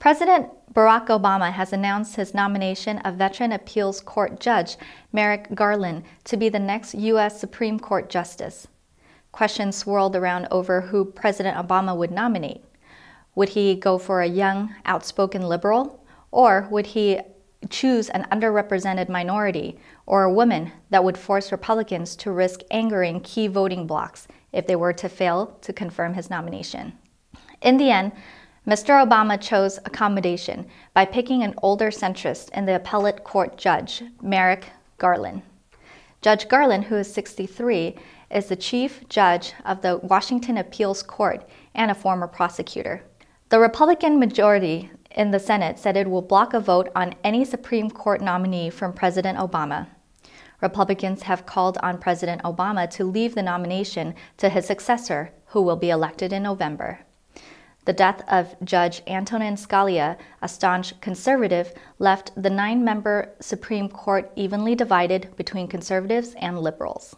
President Barack Obama has announced his nomination of Veteran Appeals Court Judge Merrick Garland to be the next U.S. Supreme Court Justice. Questions swirled around over who President Obama would nominate. Would he go for a young, outspoken liberal? Or would he choose an underrepresented minority or a woman that would force Republicans to risk angering key voting blocs if they were to fail to confirm his nomination? In the end, Mr. Obama chose accommodation by picking an older centrist in the appellate court judge, Merrick Garland. Judge Garland, who is 63, is the chief judge of the Washington Appeals Court and a former prosecutor. The Republican majority in the Senate said it will block a vote on any Supreme Court nominee from President Obama. Republicans have called on President Obama to leave the nomination to his successor, who will be elected in November. The death of Judge Antonin Scalia, a staunch conservative, left the nine member Supreme Court evenly divided between conservatives and liberals.